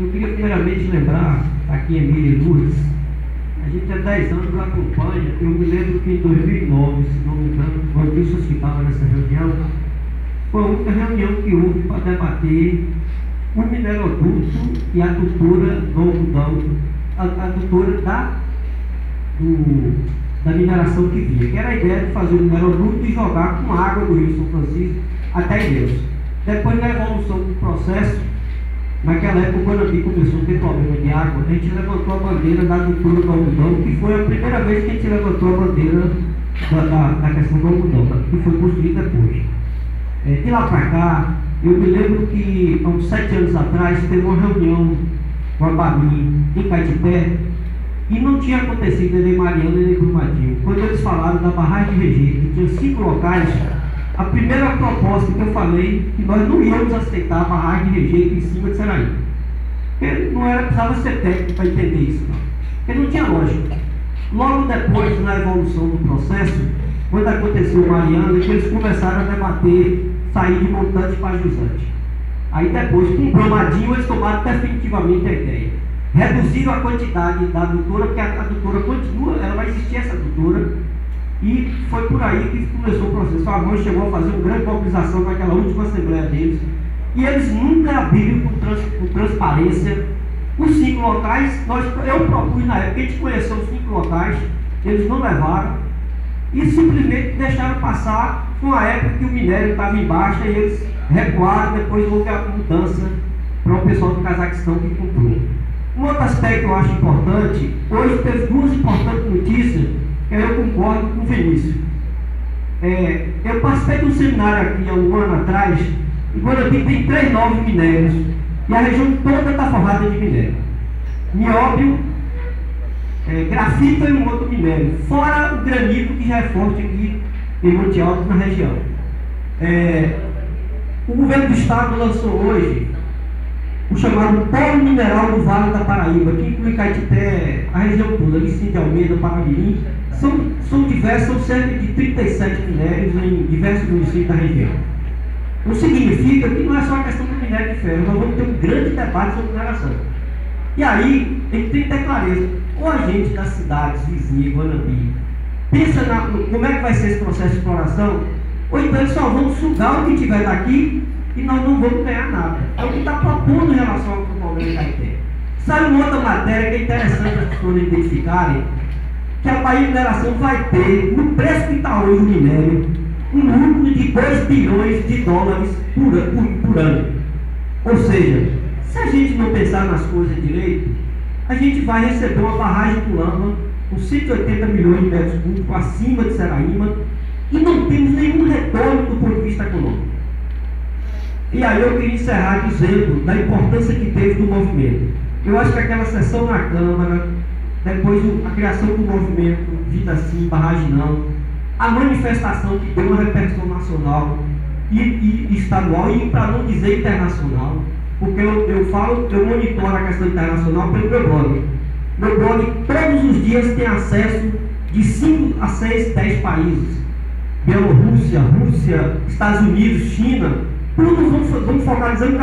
Eu queria primeiramente lembrar, aqui em Emília Lourdes, a gente há 10 anos acompanha, eu me lembro que em 2009, se não me engano, quando isso estava nessa reunião, foi a única reunião que houve para debater o mineroduto e a tutora do algodão, a, a da, do, da mineração que vinha, que era a ideia de fazer o mineroduto e jogar com água do Rio São Francisco até Ilhéus. Depois da evolução do processo, naquela época o Guanambi começou a ter problema de água, a gente levantou a bandeira da cultura do algodão, que foi a primeira vez que a gente levantou a bandeira da, da, da questão do algodão, que foi construída depois. É, de lá para cá, eu me lembro que há uns sete anos atrás teve uma reunião com a Babi em Caetité e não tinha acontecido nem Mariana nem Brumadinho. Quando eles falaram da barragem de Registro, que tinha cinco locais, a primeira proposta que eu falei que nós não íamos aceitar a barragem de rejeito em cima de Seraí. Porque não era, precisava ser técnico para entender isso, não. Porque não tinha lógica. Logo depois, na evolução do processo, quando aconteceu Mariana, que eles começaram a debater sair de montante para jusante. Aí depois, com Brumadinho, eles tomaram definitivamente a ideia. Reduziram a quantidade da adutora, porque a adutora continua, ela vai existir essa adutora, e foi por aí que começou o processo. Avon chegou a fazer uma grande mobilização naquela última assembleia deles. E eles nunca abriram com, trans, com transparência os cinco locais. Nós, eu propus na época, a gente conheceu os cinco locais, eles não levaram e simplesmente deixaram passar com a época que o minério estava em baixa e eles recuaram, depois houve a mudança para o pessoal do Cazaquistão que comprou. Um outro aspecto que eu acho importante, hoje teve duas importantes notícias eu concordo com o Vinícius. É, eu participei de um seminário aqui há um ano atrás, e Guarani tem três novos minérios, e a região toda está forrada de minério. Nióbio, é, grafita e um outro minério, fora o granito que já é forte aqui em Monte Alto, na região. É, o governo do estado lançou hoje o chamado Polo Mineral do Vale da Paraíba, que inclui Caetité, a região toda, Licínio de Almeida, Paramirim, são, são diversos, são cerca de 37 minérios em diversos municípios da região. Não significa que não é só a questão do minério de ferro, nós vamos ter um grande debate sobre mineração. E aí, tem que ter clareza. Ou a gente das cidades vizinhas, Guanambi, pensa na, como é que vai ser esse processo de exploração, ou então eles só vão sugar o que tiver daqui e nós não vamos ganhar nada. É o que está propondo em relação ao problema de Caeté. Sabe uma outra matéria que é interessante as pessoas identificarem? que a Bahia Mineração vai ter, no preço que está hoje o minério, um lucro de 2 bilhões de dólares por, por, por ano. Ou seja, se a gente não pensar nas coisas direito, a gente vai receber uma barragem do Lama com 180 milhões de metros cúbicos acima de Seraíma e não temos nenhum retorno do ponto de vista econômico. E aí eu queria encerrar dizendo da importância que teve do movimento. Eu acho que aquela sessão na Câmara, depois a criação do movimento Vida Sim, Barragem Não, a manifestação que deu uma repercussão nacional e, e estadual, e para não dizer internacional, porque eu, eu falo, eu monitoro a questão internacional pelo meu blog. Meu blog todos os dias tem acesso de 5 a 6, 10 países. Bielorrússia, Rússia, Estados Unidos, China, tudo vamos, vamos focalizando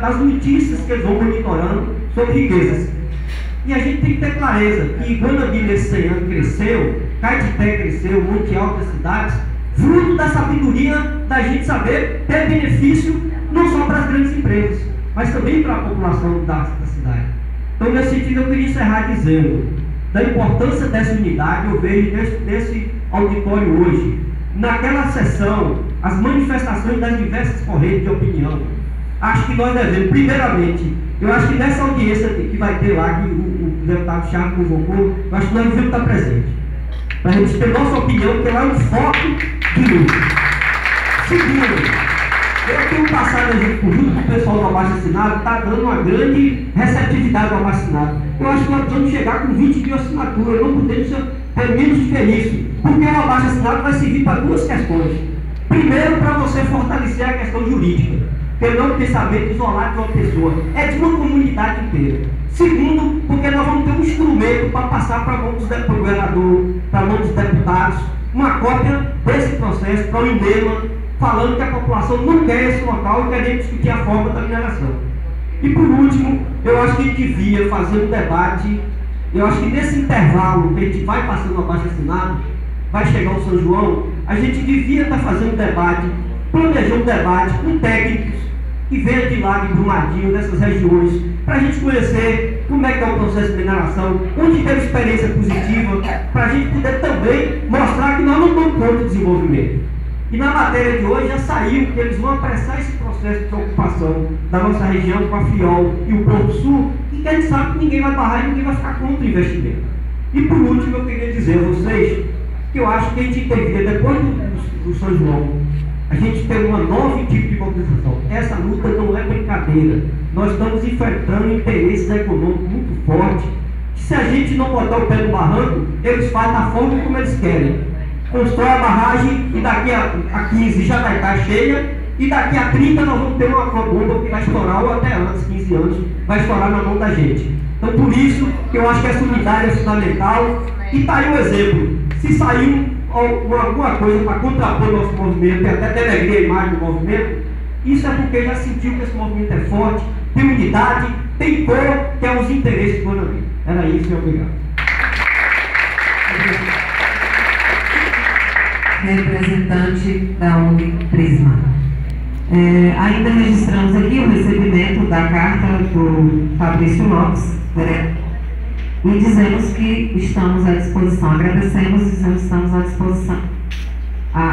das notícias que eles vão monitorando sobre riquezas. E a gente tem que ter clareza que Guanambi nesse 100 anos cresceu, Caetité cresceu, Monte Alto, cidades, fruto da sabedoria da gente saber ter benefício não só para as grandes empresas, mas também para a população da, da cidade. Então, nesse sentido, eu queria encerrar dizendo da importância dessa unidade, eu vejo nesse, nesse auditório hoje, naquela sessão, as manifestações das diversas correntes de opinião. Acho que nós devemos, primeiramente, eu acho que nessa audiência que vai ter lá, que o, o deputado Charles convocou, eu acho que nós devemos estar presentes. Para a gente ter nossa opinião, porque lá é um foco de luta. Segundo, eu tenho passado junto com o pessoal do abaixo assinado, está dando uma grande receptividade ao abaixo assinado. Eu acho que nós precisamos chegar com 20 mil assinaturas, não podemos ser menos que isso. Porque o abaixo assinado vai servir para duas questões. Primeiro, para você fortalecer a questão jurídica que não um pensamento isolado de uma pessoa, é de uma comunidade inteira. Segundo, porque nós vamos ter um instrumento para passar para a mão dos governador, para a mão dos deputados, uma cópia desse processo para o INEMA, falando que a população não quer esse local e quer discutir a forma da mineração. E por último, eu acho que devia fazer um debate. Eu acho que nesse intervalo que a gente vai passando abaixo assinado, vai chegar o São João, a gente devia estar fazendo um debate, planejar um debate com técnicos que venham de lá, de Brumadinho, dessas regiões, para a gente conhecer como é que é o processo de mineração, onde teve experiência positiva, para a gente poder também mostrar que nós não estamos contra o desenvolvimento. E na matéria de hoje já saiu que eles vão apressar esse processo de ocupação da nossa região com a FIOL e o Porto Sul, e que a gente sabe que ninguém vai barrar e ninguém vai ficar contra o investimento. E por último, eu queria dizer a vocês que eu acho que a gente deveria, depois do, do São João, a gente tem um novo tipo de mobilização. Essa luta não é brincadeira. Nós estamos enfrentando interesses econômicos muito fortes. Se a gente não botar o pé no barranco, eles fazem da forma como eles querem. Constrói a barragem e daqui a, a 15 já vai estar cheia, e daqui a 30 nós vamos ter uma, bomba que vai estourar, ou até antes, 15 anos, vai estourar na mão da gente. Então por isso que eu acho que essa unidade é fundamental. E está aí um exemplo. Se saiu alguma coisa para contrapor o nosso movimento, e até denegrir a imagem do movimento, isso é porque já sentiu que esse movimento é forte, tem unidade, tem cor, que é os interesses do Bonamento. Era isso e obrigado. Representante da ONG Prisma. É, ainda registramos aqui o recebimento da carta do Fabrício Lopes, né? e dizemos que estamos à disposição. Agradecemos e dizemos que estamos à disposição.